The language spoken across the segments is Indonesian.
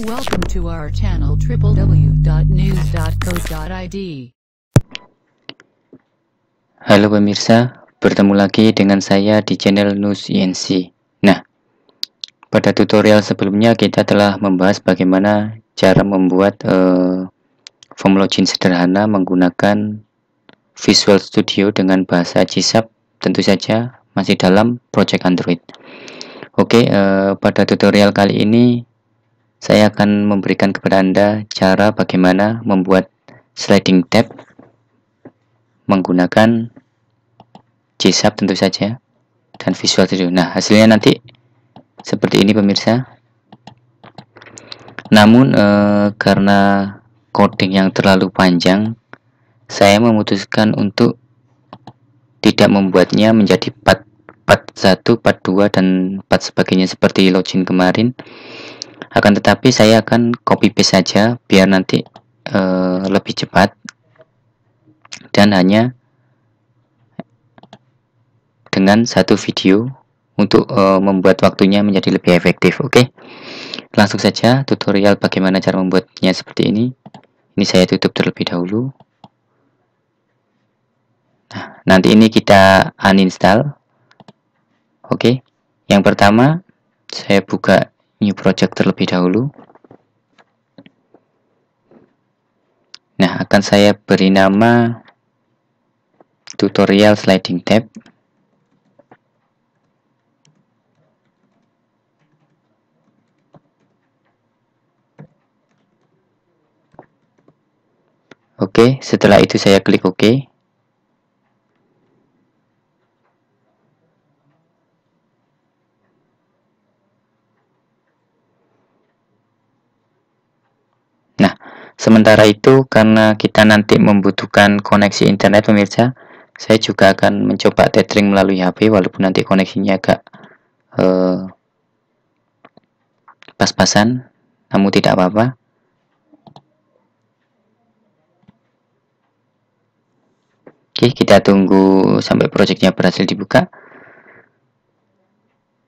Welcome to our channel www.news.co.id. Halo pemirsa, bertemu lagi dengan saya di channel News INC. Nah, pada tutorial sebelumnya kita telah membahas bagaimana cara membuat uh, form login sederhana menggunakan Visual Studio dengan bahasa C tentu saja masih dalam project Android. Oke, uh, pada tutorial kali ini saya akan memberikan kepada Anda cara bagaimana membuat sliding tab menggunakan GSAP tentu saja dan Visual Studio. Nah, hasilnya nanti seperti ini pemirsa. Namun e, karena coding yang terlalu panjang, saya memutuskan untuk tidak membuatnya menjadi part part 1, part 2 dan part sebagainya seperti login kemarin akan tetapi saya akan copy paste saja biar nanti uh, lebih cepat dan hanya dengan satu video untuk uh, membuat waktunya menjadi lebih efektif oke okay? langsung saja tutorial bagaimana cara membuatnya seperti ini ini saya tutup terlebih dahulu nah nanti ini kita uninstall oke okay? yang pertama saya buka new project terlebih dahulu nah akan saya beri nama tutorial sliding tab Oke, setelah itu saya klik OK. Sementara itu, karena kita nanti membutuhkan koneksi internet pemirsa, saya juga akan mencoba tethering melalui HP walaupun nanti koneksinya agak uh, pas-pasan, namun tidak apa-apa. Oke, kita tunggu sampai projectnya berhasil dibuka.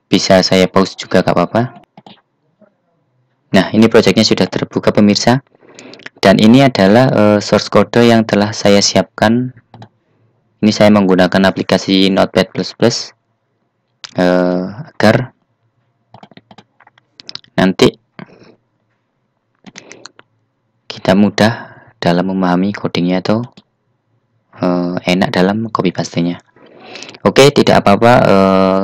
Bisa saya pause juga gak apa-apa. Nah, ini projectnya sudah terbuka pemirsa dan ini adalah uh, source code yang telah saya siapkan ini saya menggunakan aplikasi Notepad++ uh, agar nanti kita mudah dalam memahami codingnya atau uh, enak dalam copy paste-nya. Oke, tidak apa-apa uh,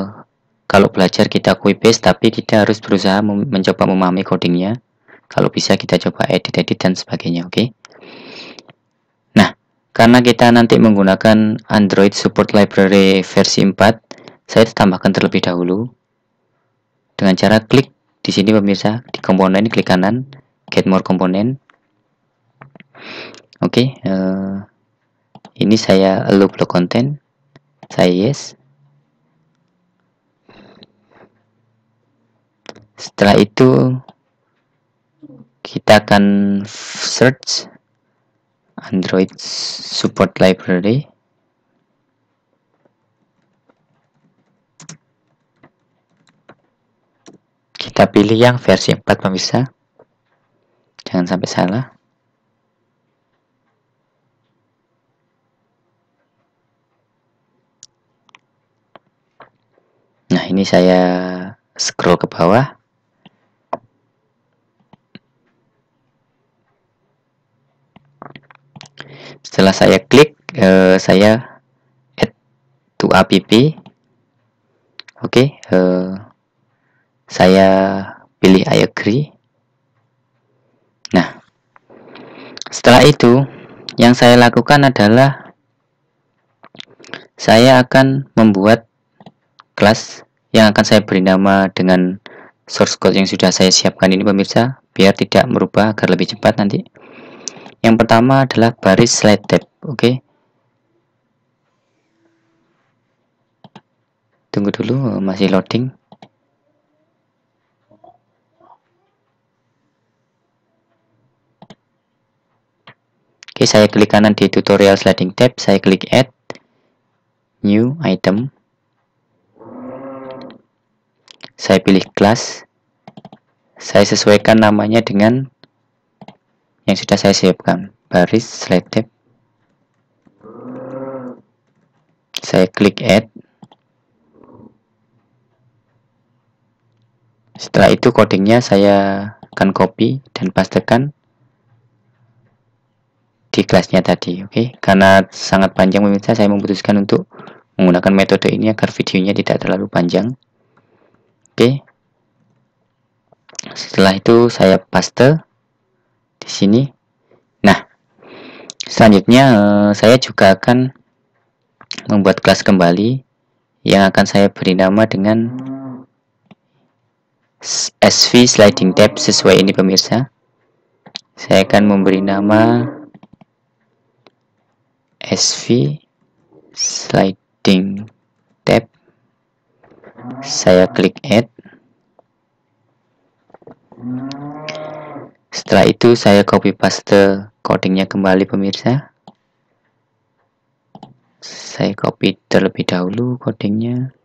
kalau belajar kita copy paste tapi kita harus berusaha mencoba memahami codingnya kalau bisa kita coba edit-edit dan sebagainya oke? Okay? nah karena kita nanti menggunakan Android Support Library versi 4 saya tambahkan terlebih dahulu. Dengan cara klik di sini pemirsa di komponen klik kanan get more komponen. Oke okay, uh, eh, ini saya allow block content. Saya yes. Setelah itu kita akan search Android support library. Kita pilih yang versi 4 pemirsa. Jangan sampai salah. Nah ini saya scroll ke bawah setelah saya klik uh, saya add to app. Oke okay, eh, saya pilih I agree. Nah setelah itu yang saya lakukan adalah saya akan membuat kelas yang akan saya beri nama dengan source code yang sudah saya siapkan ini pemirsa biar tidak merubah agar lebih cepat nanti yang pertama adalah baris slide tab, oke. Okay? Tunggu dulu, masih loading. Oke, saya klik kanan di tutorial sliding tab, saya klik add new item. Saya pilih class. saya sesuaikan namanya dengan yang sudah saya siapkan baris slide tab saya klik add setelah itu codingnya saya akan copy dan pastekan di kelasnya tadi oke okay? karena sangat panjang pemirsa saya memutuskan untuk menggunakan metode ini agar videonya tidak terlalu panjang oke okay? setelah itu saya paste sini. Nah selanjutnya eh, saya juga akan membuat kelas kembali yang akan saya beri nama dengan SV sliding tab sesuai ini pemirsa. Saya akan memberi nama SV sliding tab saya klik add setelah itu saya copy paste codingnya kembali pemirsa. Saya copy terlebih dahulu codingnya.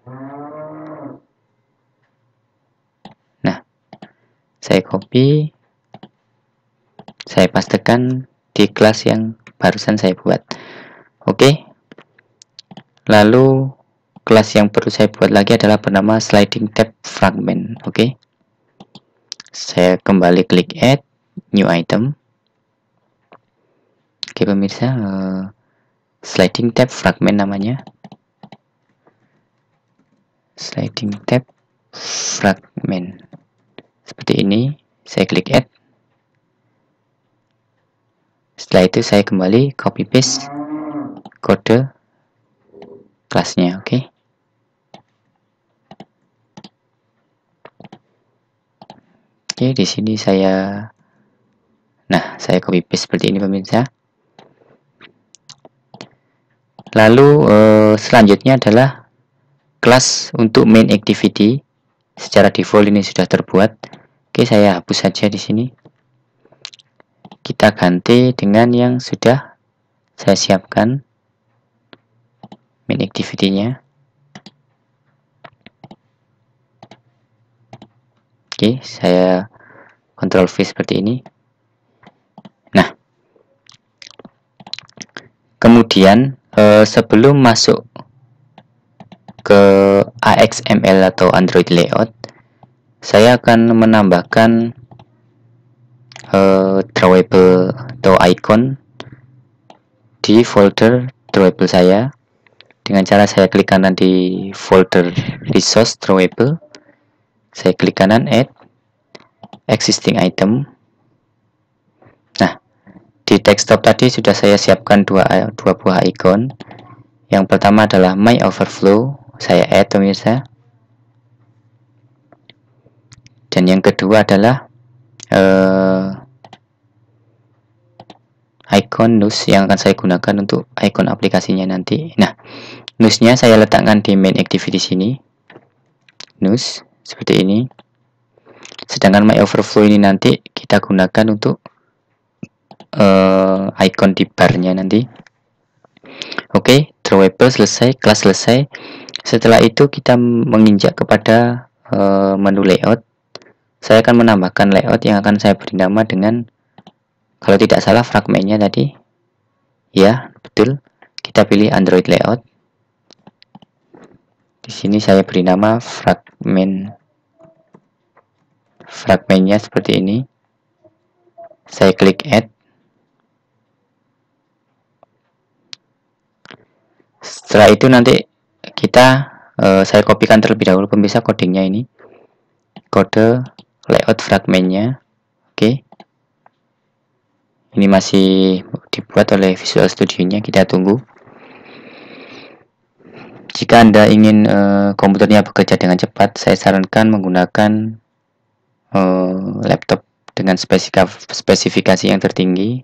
Saya copy. Saya pastekan di kelas yang barusan saya buat. Oke. Lalu kelas yang perlu saya buat lagi adalah bernama sliding tab fragment. Oke. Saya kembali klik add new item. Oke pemirsa uh, sliding tab fragment namanya. Sliding tab fragment. Seperti ini saya klik add. Setelah itu saya kembali copy paste kode kelasnya oke? Okay? oke okay, di sini saya nah saya copy paste seperti ini pemirsa. Lalu eh, selanjutnya adalah kelas untuk main activity. Secara default ini sudah terbuat. Oke saya hapus saja di sini. Kita ganti dengan yang sudah saya siapkan. Main activity-nya. Oke saya control V seperti ini kemudian eh, sebelum masuk ke AXML atau Android Layout, saya akan menambahkan uh, drawable atau icon di folder drawable saya. Dengan cara saya klik kanan di folder resource drawable saya klik kanan add existing item di desktop tadi sudah saya siapkan dua, dua buah icon yang pertama adalah my overflow saya add pemirsa. Dan yang kedua adalah uh, icon news yang akan saya gunakan untuk icon aplikasinya nanti. Nah newsnya saya letakkan di main activity sini. News seperti ini. Sedangkan my overflow ini nanti kita gunakan untuk uh, icon di barnya nanti oke okay, drawable selesai kelas selesai setelah itu kita menginjak kepada uh, menu layout. Saya akan menambahkan layout yang akan saya beri nama dengan kalau tidak salah fragmennya tadi. Ya, betul. Kita pilih Android layout. Di sini saya beri nama fragment. Fragmennya seperti ini. Saya klik add. Setelah itu nanti kita uh, saya kopikan terlebih dahulu pemirsa codingnya ini. Kode layout fragmentnya oke. Okay. ini masih dibuat oleh Visual Studio nya kita tunggu. Jika anda ingin uh, komputernya bekerja dengan cepat saya sarankan menggunakan uh, laptop dengan spesifikasi yang tertinggi.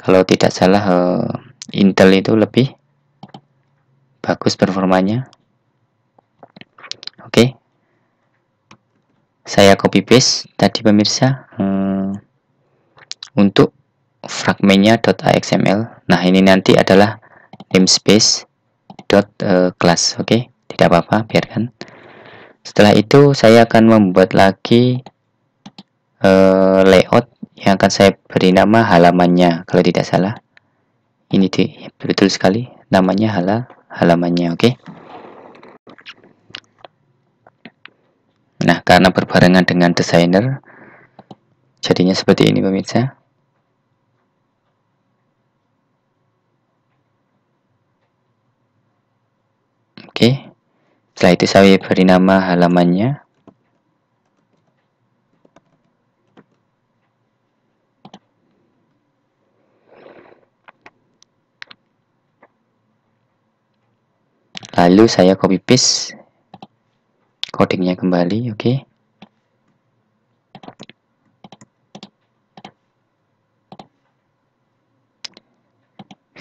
Kalau tidak salah uh, Intel itu lebih bagus performanya. Oke. Okay. saya copy paste. Tadi pemirsa hmm, untuk fragmennya .axml nah ini nanti adalah namespace dot uh, class. Oke. Okay? tidak apa-apa biarkan. Setelah itu saya akan membuat lagi uh, layout yang akan saya beri nama halamannya kalau tidak salah. Ini di, betul sekali namanya hala halamannya oke okay? nah karena berbarengan dengan desainer jadinya seperti ini pemirsa oke okay. setelah itu saya beri nama halamannya lalu saya copy paste codingnya kembali oke. Okay.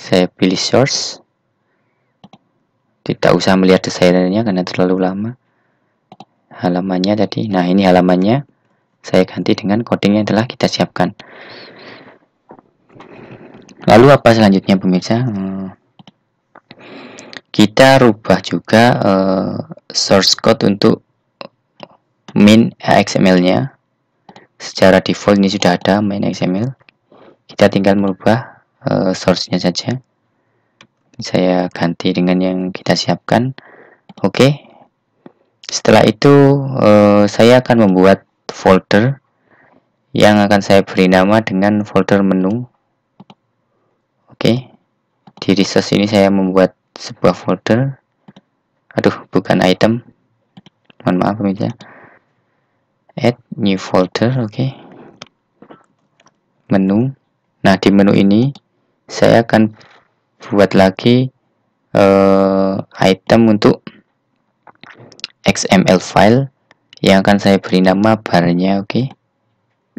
saya pilih source. Tidak usah melihat desainernya karena terlalu lama. Halamannya tadi. Nah ini halamannya. Saya ganti dengan coding yang telah kita siapkan. Lalu apa selanjutnya pemirsa? Hmm kita rubah juga uh, source code untuk main XML nya secara default ini sudah ada main XML kita tinggal merubah uh, source nya saja. Saya ganti dengan yang kita siapkan. Oke. Okay. setelah itu uh, saya akan membuat folder yang akan saya beri nama dengan folder menu. Oke. Okay. di resource ini saya membuat sebuah folder. Aduh bukan item. Mohon maaf pemirsa. Add new folder oke. Okay. menu. Nah di menu ini saya akan buat lagi uh, item untuk XML file yang akan saya beri nama barnya oke. Okay.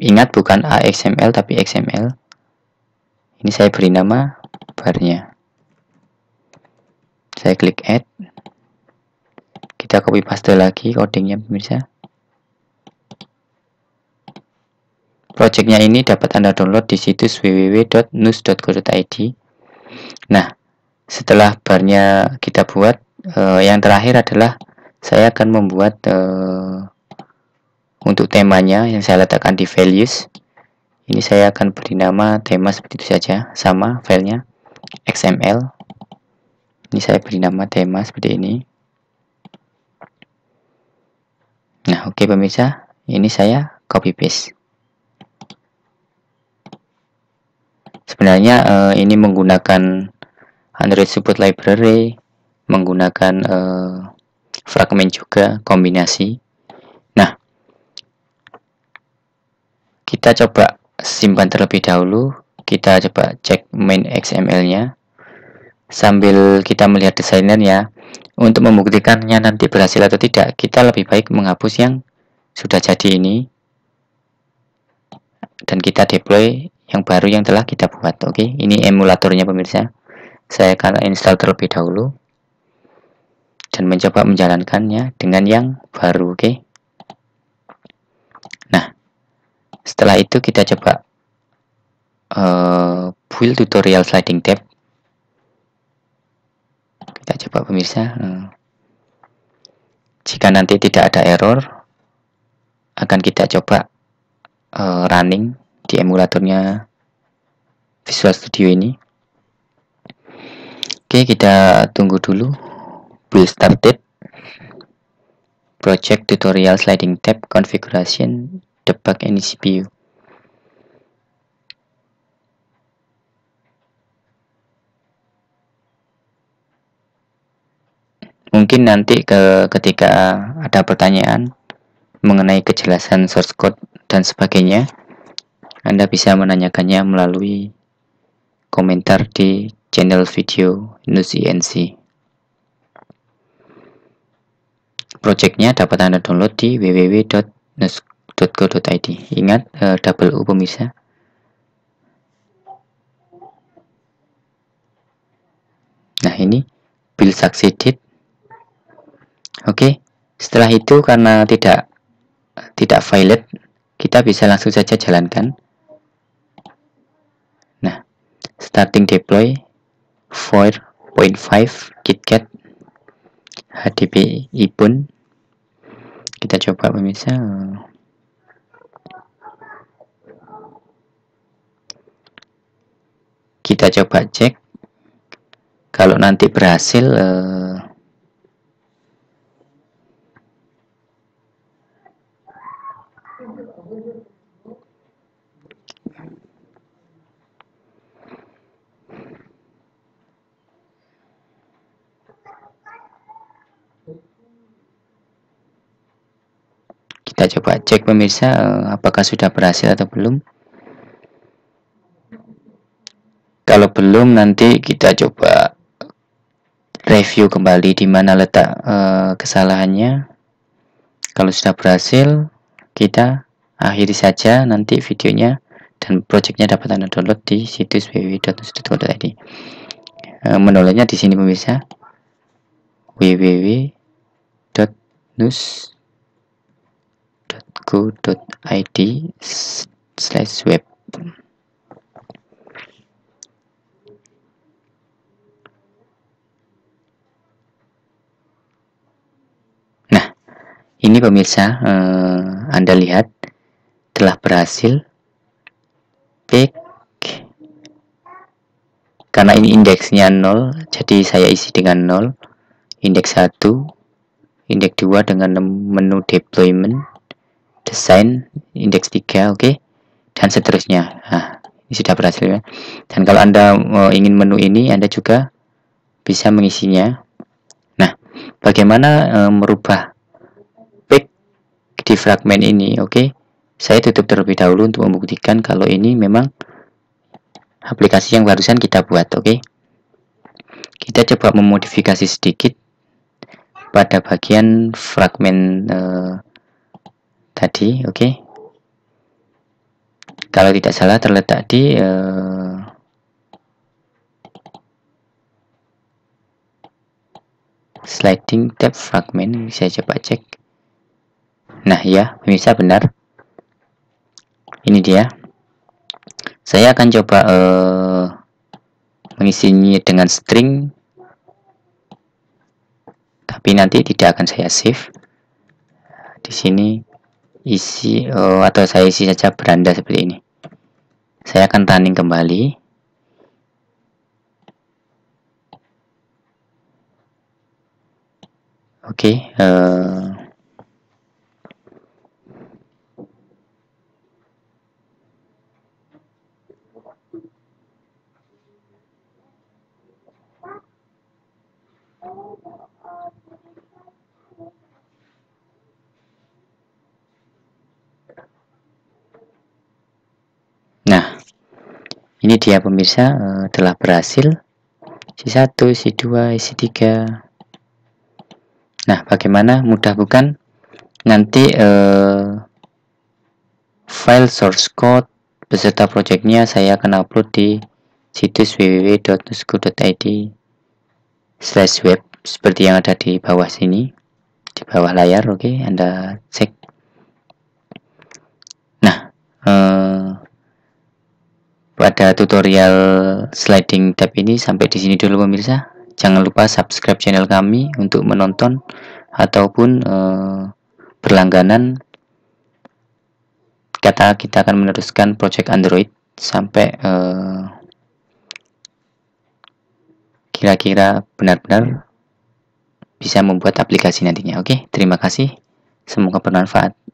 ingat bukan AXML tapi XML ini saya beri nama barnya saya klik add. Kita copy paste lagi codingnya pemirsa. Projectnya ini dapat anda download di situs www.nus.co.id nah setelah barnya kita buat eh, yang terakhir adalah saya akan membuat eh, untuk temanya yang saya letakkan di values. Ini saya akan beri nama tema seperti itu saja sama filenya XML ini saya beri nama tema seperti ini. Nah oke okay, pemirsa. Ini saya copy paste. Sebenarnya uh, ini menggunakan Android Support Library menggunakan uh, fragment juga kombinasi. Nah kita coba simpan terlebih dahulu. Kita coba cek main XML nya sambil kita melihat desainernya untuk membuktikannya nanti berhasil atau tidak kita lebih baik menghapus yang sudah jadi ini dan kita deploy yang baru yang telah kita buat oke okay? ini emulatornya pemirsa saya akan install terlebih dahulu dan mencoba menjalankannya dengan yang baru oke okay? nah setelah itu kita coba uh, build tutorial sliding tab kita coba pemirsa. Hmm. jika nanti tidak ada error akan kita coba uh, running di emulatornya Visual Studio ini. Oke kita tunggu dulu. Build started project tutorial sliding tab configuration debug any CPU Mungkin nanti ke ketika ada pertanyaan mengenai kejelasan source code dan sebagainya, Anda bisa menanyakannya melalui komentar di channel video News INC. Projectnya dapat Anda download di www.news.co.id. Ingat, uh, double U pemirsa. Nah ini build succeeded oke okay. setelah itu karena tidak tidak valid kita bisa langsung saja jalankan. Nah starting deploy 4.5 KitKat HDP pun kita coba pemirsa. Kita coba cek. Kalau nanti berhasil eh, kita coba cek pemirsa uh, apakah sudah berhasil atau belum. Kalau belum nanti kita coba review kembali di mana letak uh, kesalahannya. Kalau sudah berhasil kita akhiri saja nanti videonya dan projectnya dapat anda download di situs www.nus.co.id uh, menolaknya di sini pemirsa. www.nus go.id slash web. Nah, ini pemirsa, eh, Anda lihat telah berhasil pick karena ini indeksnya 0, jadi saya isi dengan 0, indeks 1, indeks 2 dengan menu deployment, desain indeks 3 oke okay? dan seterusnya nah ini sudah berhasil ya dan kalau anda uh, ingin menu ini anda juga bisa mengisinya nah bagaimana uh, merubah pick di fragmen ini oke okay? saya tutup terlebih dahulu untuk membuktikan kalau ini memang aplikasi yang barusan kita buat oke okay? kita coba memodifikasi sedikit pada bagian fragmen uh, tadi oke. Okay? kalau tidak salah terletak di uh, sliding tab fragment. Saya coba cek. Nah ya bisa benar. Ini dia. Saya akan coba uh, mengisinya dengan string. Tapi nanti tidak akan saya save. Di sini isi oh, atau saya isi saja beranda seperti ini. Saya akan running kembali. Oke okay, uh, eh, ini dia pemirsa. Uh, telah berhasil. Isi 1 isi 2 isi 3 nah bagaimana? Mudah bukan? Nanti uh, file source code beserta projectnya saya akan upload di situs www.nusku.id slash web. Seperti yang ada di bawah sini. Di bawah layar oke? Okay? anda cek. Nah uh, pada tutorial sliding tab ini sampai di sini dulu pemirsa. Jangan lupa subscribe channel kami untuk menonton ataupun uh, berlangganan kata kita akan meneruskan project Android sampai uh, kira-kira benar-benar bisa membuat aplikasi nantinya. Oke, terima kasih. Semoga bermanfaat.